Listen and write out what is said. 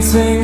painting